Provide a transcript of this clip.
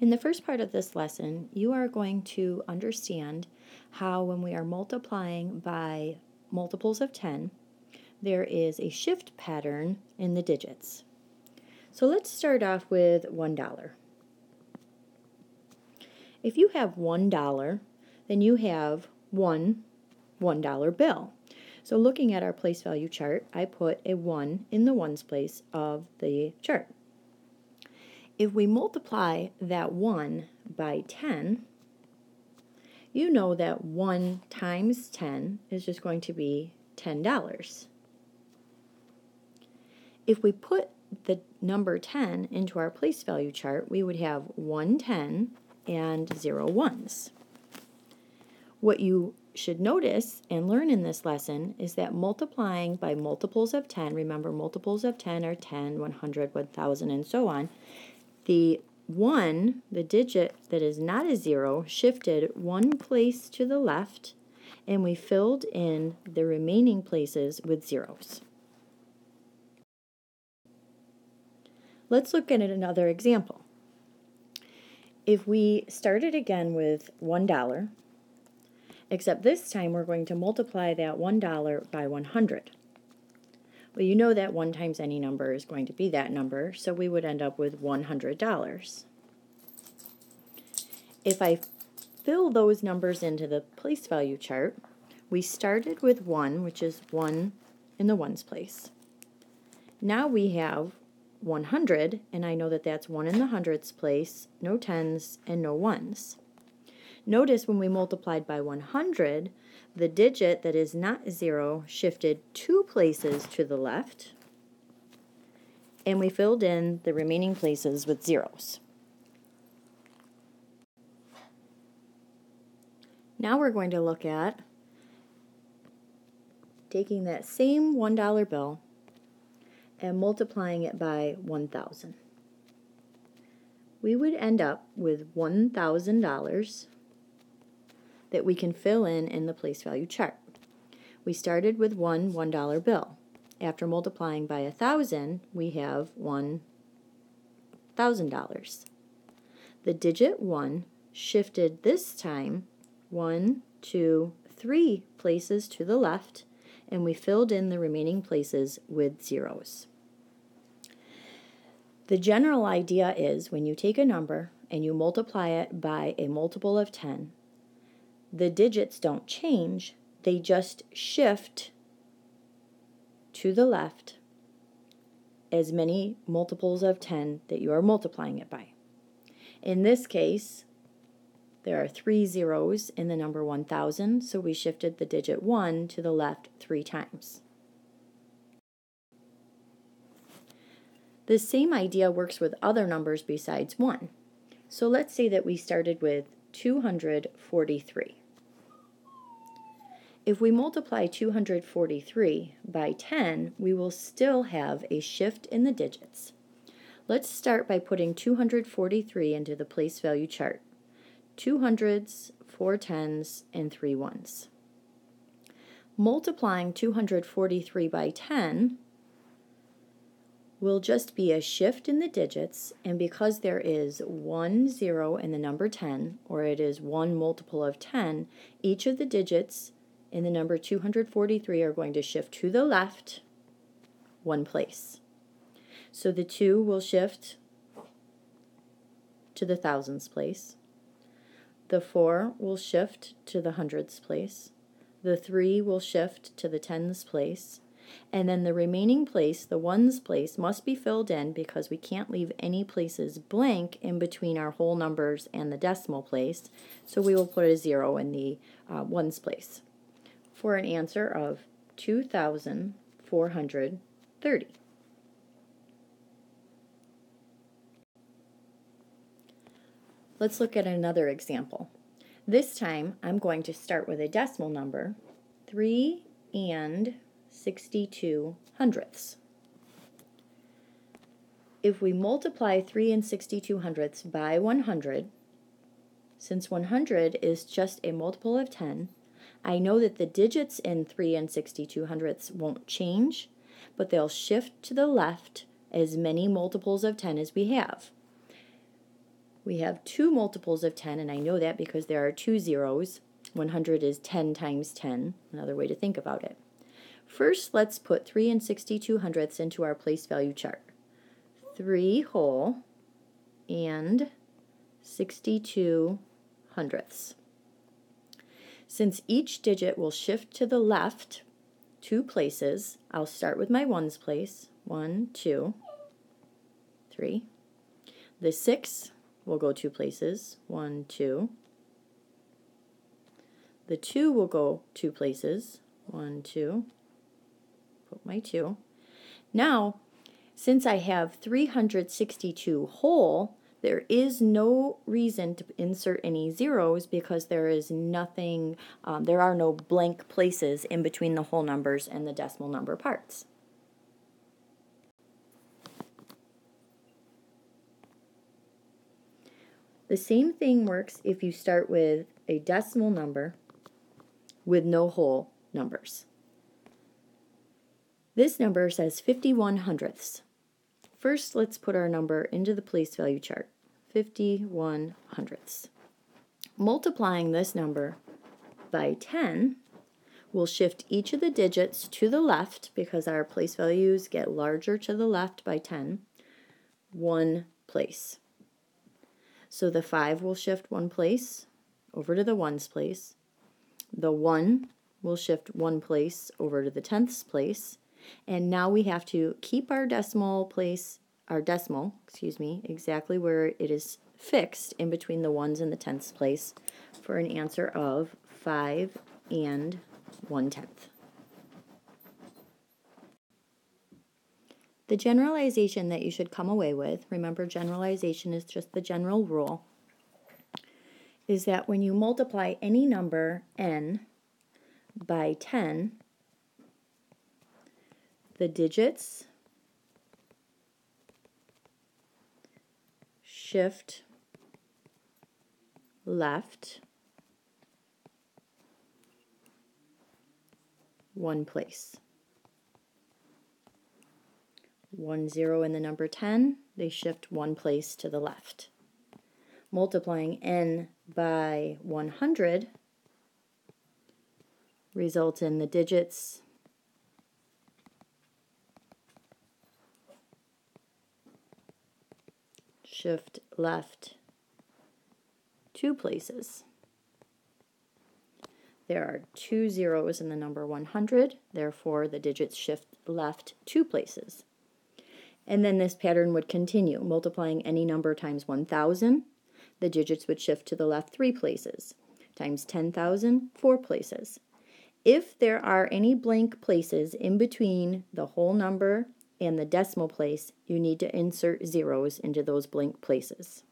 In the first part of this lesson, you are going to understand how when we are multiplying by multiples of 10, there is a shift pattern in the digits. So let's start off with $1. If you have $1, then you have one $1 bill. So looking at our place value chart, I put a 1 in the ones place of the chart. If we multiply that 1 by 10, you know that 1 times 10 is just going to be $10. If we put the number 10 into our place value chart, we would have 110 and 0 ones. What you should notice and learn in this lesson is that multiplying by multiples of 10, remember multiples of 10 are 10, 100, 1000, and so on, the 1, the digit that is not a 0, shifted one place to the left, and we filled in the remaining places with zeros. Let's look at another example. If we started again with $1, except this time we're going to multiply that $1 by 100. Well, you know that 1 times any number is going to be that number, so we would end up with $100. If I fill those numbers into the place value chart, we started with 1, which is 1 in the ones place. Now we have 100, and I know that that's 1 in the hundreds place, no tens, and no ones. Notice when we multiplied by 100, the digit that is not 0 shifted two places to the left, and we filled in the remaining places with zeros. Now we're going to look at taking that same $1 bill and multiplying it by 1,000. We would end up with $1,000 that we can fill in in the place value chart. We started with one $1 bill. After multiplying by a thousand, we have one thousand dollars. The digit one shifted this time one, two, three places to the left, and we filled in the remaining places with zeros. The general idea is when you take a number and you multiply it by a multiple of 10, the digits don't change, they just shift to the left as many multiples of 10 that you are multiplying it by. In this case, there are three zeros in the number 1000, so we shifted the digit 1 to the left three times. The same idea works with other numbers besides 1. So let's say that we started with 243. If we multiply 243 by 10, we will still have a shift in the digits. Let's start by putting 243 into the place value chart. Two hundreds, four tens, and three ones. Multiplying 243 by 10 will just be a shift in the digits, and because there is one zero in the number 10, or it is one multiple of 10, each of the digits in the number 243 are going to shift to the left one place. So the 2 will shift to the thousands place. The 4 will shift to the hundreds place. The 3 will shift to the tens place. And then the remaining place, the ones place, must be filled in because we can't leave any places blank in between our whole numbers and the decimal place. So we will put a zero in the uh, ones place for an answer of 2,430. Let's look at another example. This time I'm going to start with a decimal number, 3 and 62 hundredths. If we multiply 3 and 62 hundredths by 100, since 100 is just a multiple of 10, I know that the digits in 3 and 62 hundredths won't change, but they'll shift to the left as many multiples of 10 as we have. We have two multiples of 10, and I know that because there are two zeros. 100 is 10 times 10, another way to think about it. First, let's put 3 and 62 hundredths into our place value chart. 3 whole and 62 hundredths. Since each digit will shift to the left two places, I'll start with my ones place. One, two, three. The 6 will go two places. One, two. The 2 will go two places. One, two. Put my 2. Now, since I have 362 whole, there is no reason to insert any zeros because there is nothing, um, there are no blank places in between the whole numbers and the decimal number parts. The same thing works if you start with a decimal number with no whole numbers. This number says 51 hundredths. First, let's put our number into the place value chart, 51 hundredths. Multiplying this number by 10 will shift each of the digits to the left because our place values get larger to the left by 10, one place. So the 5 will shift one place over to the ones place. The 1 will shift one place over to the tenths place. And now we have to keep our decimal place, our decimal, excuse me, exactly where it is fixed in between the ones and the tenths place for an answer of 5 and 1 tenth. The generalization that you should come away with, remember generalization is just the general rule, is that when you multiply any number n by 10, the digits. Shift left. One place. One zero in the number 10, they shift one place to the left. Multiplying n by 100 results in the digits shift left two places. There are two zeros in the number 100, therefore the digits shift left two places. And then this pattern would continue, multiplying any number times 1,000. The digits would shift to the left three places, times 10,000, four places. If there are any blank places in between the whole number and the decimal place, you need to insert zeros into those blank places.